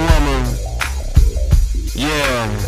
woman. Yeah.